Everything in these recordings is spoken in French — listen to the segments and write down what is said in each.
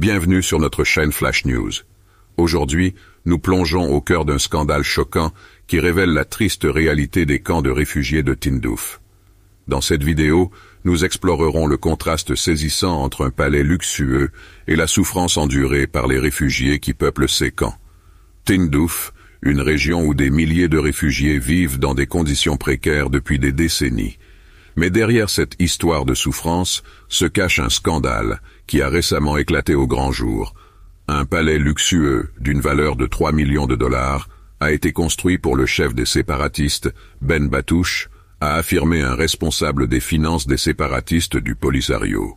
Bienvenue sur notre chaîne Flash News. Aujourd'hui, nous plongeons au cœur d'un scandale choquant qui révèle la triste réalité des camps de réfugiés de Tindouf. Dans cette vidéo, nous explorerons le contraste saisissant entre un palais luxueux et la souffrance endurée par les réfugiés qui peuplent ces camps. Tindouf, une région où des milliers de réfugiés vivent dans des conditions précaires depuis des décennies. Mais derrière cette histoire de souffrance se cache un scandale qui a récemment éclaté au grand jour. Un palais luxueux d'une valeur de 3 millions de dollars a été construit pour le chef des séparatistes, Ben Batouche, a affirmé un responsable des finances des séparatistes du Polisario.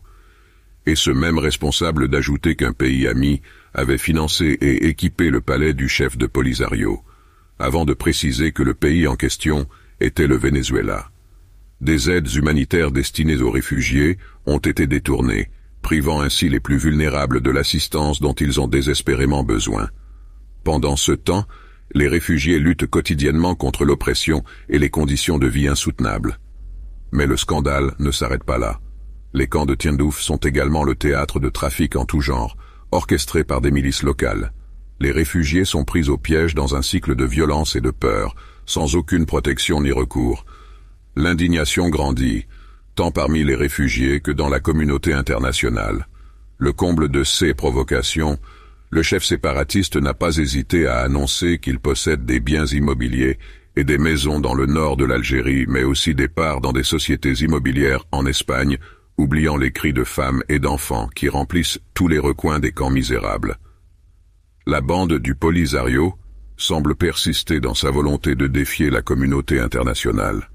Et ce même responsable d'ajouter qu'un pays ami avait financé et équipé le palais du chef de Polisario, avant de préciser que le pays en question était le Venezuela. Des aides humanitaires destinées aux réfugiés ont été détournées, privant ainsi les plus vulnérables de l'assistance dont ils ont désespérément besoin. Pendant ce temps, les réfugiés luttent quotidiennement contre l'oppression et les conditions de vie insoutenables. Mais le scandale ne s'arrête pas là. Les camps de Tiendouf sont également le théâtre de trafics en tout genre, orchestrés par des milices locales. Les réfugiés sont pris au piège dans un cycle de violence et de peur, sans aucune protection ni recours. L'indignation grandit, tant parmi les réfugiés que dans la communauté internationale. Le comble de ces provocations, le chef séparatiste n'a pas hésité à annoncer qu'il possède des biens immobiliers et des maisons dans le nord de l'Algérie, mais aussi des parts dans des sociétés immobilières en Espagne, oubliant les cris de femmes et d'enfants qui remplissent tous les recoins des camps misérables. La bande du Polisario semble persister dans sa volonté de défier la communauté internationale.